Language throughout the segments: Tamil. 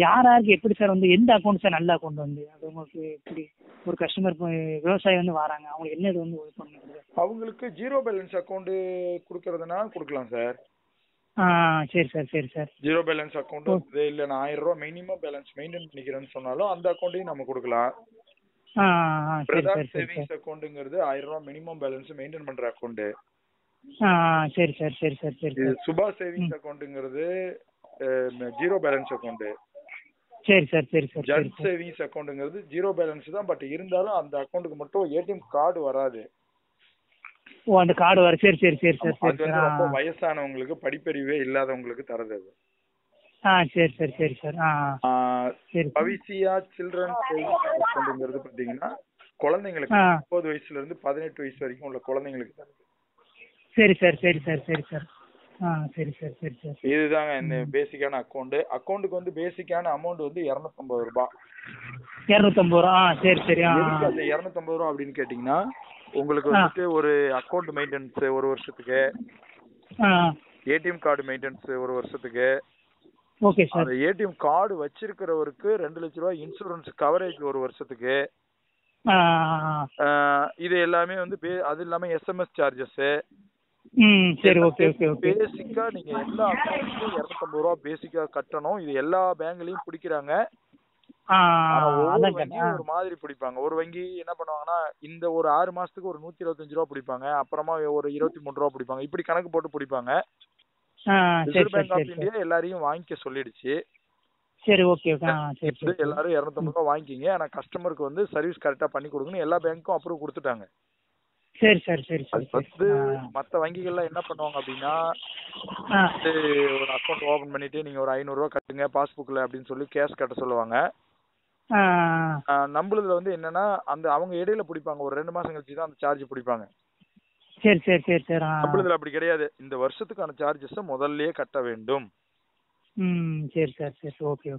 யார் யாருக்கு எப்படி சார் வந்து எந்த அக்கௌண்ட் சார் நல்ல அக்கௌண்ட் வந்து? அது உங்களுக்கு எப்படி ஒரு கஸ்டமர் விவசாயி வந்து வராங்க அவங்களுக்கு என்ன இது வந்து இது பண்ணுறது அவங்களுக்கு ஜீரோ பேலன்ஸ் அக்கௌண்ட் கொடுக்கறதுனா கொடுக்கலாம் சார் சரி சார் சரி சார் ஜீரோ பேலன்ஸ் அக்கௌண்ட் இல்ல நான் ஆயிரம் ரூபாய் மினிமம் பேலன்ஸ் மெயின்டைன் பண்ணிக்கிறேன்னு சொன்னாலும் அந்த அக்கௌண்ட்டையும் நம்ம கொடுக்கலாம். பிரதான் சேவிங்ஸ் அக்கௌண்ட்ங்கிறது ஆயிரம் ரூபாய் மினிமம் பேலன்ஸ் மெயின்டைன் பண்ற அக்கௌண்ட் சரி சார் சரி சார் சார் சுபா சேவிங்ஸ் அக்கௌண்ட்ங்கிறது ஜீரோ பேலன்ஸ் அக்கௌண்ட் சரி சார் சரி சார் ஜட் சேவிங்ஸ் அக்கௌண்ட்ங்கிறது ஜீரோ பேலன்ஸ் தான் பட் இருந்தாலும் அந்த அக்கௌண்ட்டுக்கு மட்டும் ஏடிஎம் கார்டு வராது ஓ அந்த கார்டு வர சரி சரி சரி சார் அது வந்து ரொம்ப வயசானவங்களுக்கு படிப்பறிவே இல்லாதவங்களுக்கு தரது அது ஆ சரி சரி சரி சார் ஆ சரி பவிசியா சில்ட்ரன் அக்கௌண்ட்ங்கிறது பாத்தீங்கன்னா குழந்தைங்களுக்கு முப்பது வயசுல இருந்து பதினெட்டு வயசு வரைக்கும் உள்ள குழந்தைங்களுக்கு தருது சரி சார் சரி சார் சரி சார் சரி சார் சரி சார். இதுதாங்க இந்த பேசிக்கான அக்கௌண்ட் அக்கௌண்ட்டுக்கு வந்து பேசிக்கான அமௌண்ட் வந்து இருநூத்தம்பது ரூபாய் இரநூத்தம்பது ரூபா? சரி சரி அந்த இருநூத்தம்பது ரூபா அப்படின்னு கேட்டீங்கன்னா உங்களுக்கு. வந்துட்டு ஒரு அக்கௌண்ட் மெயின்டெனன்ஸ் ஒரு வருஷத்துக்கு ஏடிஎம் கார்டு மெயின்டெனன்ஸ் ஒரு வருஷத்துக்கு ஓகே சார். அந்த ஏடிஎம் கார்டு வச்சிருக்கிறவருக்கு ரெண்டு லட்ச ரூபாய் இன்சூரன்ஸ் கவரேஜ் ஒரு வருஷத்துக்கு. இது எல்லாமே வந்து அது இல்லாம எஸ்எம்எஸ் சார்ஜஸ் சரி ஓகே ஓகே ஓகே. பேசிக்கா நீங்க எல்லா அக்கௌண்ட்டுக்கும் இருநூத்தம்பது ரூபா பேசிக்கா கட்டணும். இது எல்லா பேங்க்லயும் பிடிக்கிறாங்க. ஒரு மாதிரி பிடிப்பாங்க. ஒரு வங்கி என்ன பண்ணுவாங்கன்னா இந்த ஒரு ஆறு மாசத்துக்கு ஒரு நூத்தி இருபத்தஞ்சு ரூபா பிடிப்பாங்க. அப்புறமா ஒரு இருபத்தி மூணு ரூபா பிடிப்பாங்க. இப்படி கணக்கு போட்டு பிடிப்பாங்க. ரிசர்வ் சரி பேங்க் ஆஃப் இந்தியா எல்லாரையும் வாங்கிக்க சொல்லிடுச்சு. சரி ஓகே எல்லாரும் இருநூத்தம்பது ரூபா வாங்கிக்கிங்க. ஆனா கஸ்டமருக்கு வந்து சர்வீஸ் கரெக்டா பண்ணி கொடுங்கன்னு எல்லா பேங்க்கும் அப்ரூவ் கொடுத்துட்டாங்க. சரி சரி சரி சரி மத்த வங்கிகள்லாம் என்ன பண்ணுவாங்க அப்படின்னா ஒரு அக்கௌண்ட் ஓபன் பண்ணிட்டு நீங்க ஒரு ஐநூறு ரூபா கட்டுங்க பாஸ்புக்ல அப்படின்னு சொல்லி கேஷ் கட்ட சொல்லுவாங்க. நம்மளுதுல வந்து என்னன்னா அந்த அவங்க இடையில பிடிப்பாங்க. ஒரு ரெண்டு மாசம் கழிச்சு தான் அந்த சார்ஜ் பிடிப்பாங்க. சரி சரி சரி சரி நம்மளுதுல அப்படி கிடையாது. இந்த வருஷத்துக்கான சார்ஜஸ் முதல்லயே கட்ட வேண்டும். சரி சார் சரி. ஓகே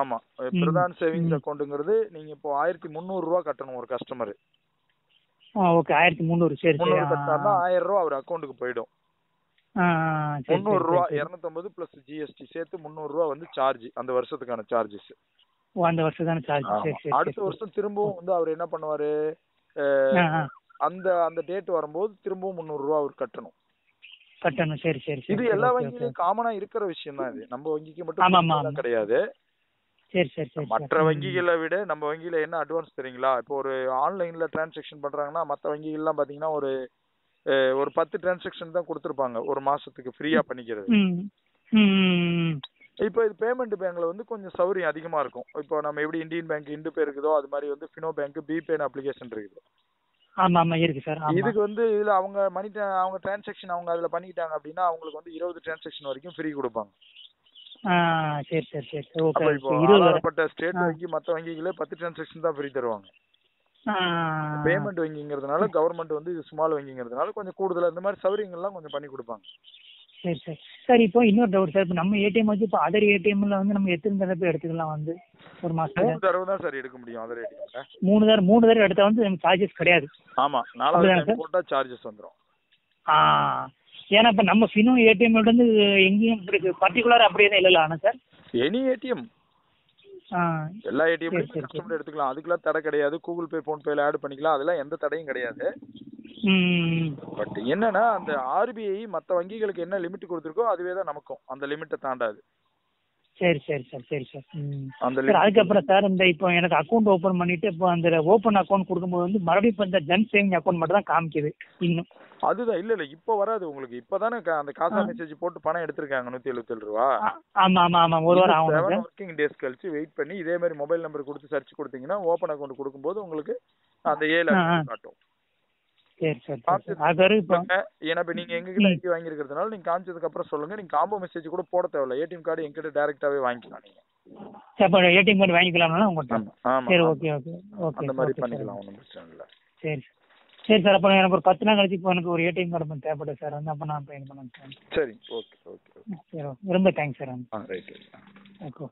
ஆமா. பிரதான் சேவிங்ஸ். அக்கௌண்ட்ங்கிறது நீங்க இப்போ ஆயிரத்தி முந்நூறு ரூபா கட்டணும் ஒரு கஸ்டமர் ஓகே. ஆயிரத்தி முந்நூறு. சரி முந்நூறு ஆ. கட்டினாருன்னா ஆயிரம் ரூபா அவர் அக்கௌண்ட்டுக்கு போயிடும். முந்நூறு ரூபா இருநூத்தம்பது பிளஸ் ஜிஎஸ்டி சேர்த்து முந்நூறு ரூபா வந்து சார்ஜ் அந்த வருஷத்துக்கான சார்ஜஸ் அந்த வருஷம் தானே சார்ஜ் சரி சரி அடுத்த வருஷம் திரும்பவும் வந்து அவர் என்ன பண்ணுவாரு? அந்த அந்த டேட் வரும்போது திரும்பவும் முந்நூறு ரூபா அவர் கட்டணும். கட்டணும். சரி சரி இது எல்லா வங்கியிலும் காமனா இருக்கிற விஷயம் தான் இது. நம்ம வங்கிக்கு மட்டும். கிடையாது. சரி சரி சரி மற்ற. வங்கிகளை விட நம்ம வங்கியில என்ன அட்வான்ஸ் தெரியுங்களா? இப்போ ஒரு ஆன்லைன்ல டிரான்சாக்ஷன் பண்றாங்கன்னா மற்ற வங்கிகள்லாம் பாத்தீங்கன்னா ஒரு ஒரு பத்து டிரான்சாக்ஷன் தான் கொடுத்துருப்பாங்க. ஒரு மாசத்துக்கு ஃப்ரீயா பண்ணிக்கிறது. இப்போ இது பேமெண்ட் பேங்க்ல வந்து கொஞ்சம் சௌகரியம் அதிகமா இருக்கும். இப்போ நம்ம எப்படி இந்தியன் பேங்க் இண்டு பே இருக்குதோ அது மாதிரி வந்து ஃபினோ பேங்க் பிபேன்னு அப்ளிகேஷன் இருக்குது. ஆமா ஆமா இருக்கு சார். ஆமா. இதுக்கு வந்து இதுல அவங்க மணி அவங்க டிரான்சாக்ஷன் அவங்க அதுல பண்ணிக்கிட்டாங்க அப்படின்னா அவங்களுக்கு வந்து இருபது டிரான்சாக்ஷன் வரைக்கும் ஃப்ரீ கொடுப்பாங்க. சரி சரி சரி. ஓகே இப்போ ஆதாரப்பட்ட ஸ்டேட். வங்கி மத்த வங்கிகளே பத்து டிரான்சாக்ஷன் தான் ஃப்ரீ தருவாங்க. பேமெண்ட் வங்கிங்கிறதுனால கவர்மெண்ட் வந்து இது ஸ்மால் வங்கிங்கிறதுனால கொஞ்சம் கூடுதலா இந்த மாதிரி சௌகரியங்கள்லாம் கொஞ்சம் பண்ணி கொடுப்பாங்க. சரி சரி. சார் இப்போ இன்னொரு டவுட் சார். இப்போ நம்ம ஏடிஎம் வச்சு இப்போ அதர் ஏடிஎம்ல வந்து நம்ம எத்தனை தடவை எடுத்துக்கலாம் வந்து? ஒரு மாசத்துல? மூணு தடவை தான் சார் எடுக்க முடியும் அதர் ஏடிஎம்ல மூணு தடவை மூணு தடவை எடுத்தா வந்து சார்ஜஸ் கிடையாது. ஆமா. நாலாவது? போட்டா சார்ஜஸ் வந்துரும். ஆ. ஏன்னா இப்போ நம்ம ஃபினோ ஏடிஎம் வந்து எங்கேயும் இப்படி பர்டிகுலர் அப்படி எதுவும் இல்லைல்ல ஆனால் சார்? எனி ஏடிஎம் எல்லா ஏடிஎம்லயும் கஸ்டமர் எடுத்துக்கலாம். அதுக்கெல்லாம் தடை கிடையாது. கூகுள் பே போன் பேல ஆட் பண்ணிக்கலாம். அதெல்லாம் எந்த தடையும் கிடையாது. பட் என்னன்னா அந்த ஆர்பிஐ மத்த வங்கிகளுக்கு என்ன லிமிட் கொடுத்துருக்கோ அதுவே தான் நமக்கும். அந்த லிமிட்டை தாண்டாது. சரி சரி சார் சரி சார். சார் அதுக்கப்புறம் சார் இந்த இப்போ எனக்கு அக்கௌண்ட் ஓப்பன் பண்ணிட்டு இப்போ அந்த ஓப்பன் அக்கௌண்ட் கொடுக்கும்போது வந்து மறுபடியும் இப்போ இந்த ஜன் சேவிங் அக்கௌண்ட் மட்டும் தான் காமிக்குது இன்னும். அதுதான். இல்ல இல்ல. இப்ப வராது உங்களுக்கு. இப்பதானே அந்த காசா. மெசேஜ் போட்டு பணம் எடுத்திருக்காங்க. நூத்தி எழுபத்தி ரூபா. ஆமா ஆமா ஆமா. ஒரு வாரம் சார். ஒர்க்கிங் டேஸ் கழிச்சு வெயிட் பண்ணி இதே மாதிரி மொபைல் நம்பர் கொடுத்து சர்ச் கொடுத்தீங்கன்னா ஓப்பன் அக்கௌண்ட் கொடுக்கும்போது உங்களுக்கு அந்த ஏழு காட்டும். சரி சரி. ஏன்னா இப்ப நீங்க எங்ககிட்ட ம். ஐடி நீங்க காமிச்சதுக்கு அப்புறம் சொல்லுங்க. நீங்க காம்போ மெசேஜ் கூட போட தேவையில்ல. ஏடிஎம் கார்டு எங்கிட்ட டைரக்டாவே வாங்கிக்கலாம் நீங்க. சரி ஏடிஎம் கார்டு வாங்கிக்கலாம்னா உங்கள்கிட்ட சரி. ஓகே ஓகே ஓகே அந்த மாதிரி பண்ணிக்கலாம் ஒன்றும் பிரச்சனை இல்லை. சரி சரி. சார் அப்போ எனக்கு ஒரு பத்து நாள் கழிச்சு இப்போ எனக்கு ஒரு ஏடிஎம் கார்டு மட்டும் தேவைப்படுது சார். வந்து அப்போ நான் இப்போ பண்ணுறேன் சார். ஓகே ஓகே சரி ஓகே. ரொம்ப தேங்க்ஸ் சார். Right okay.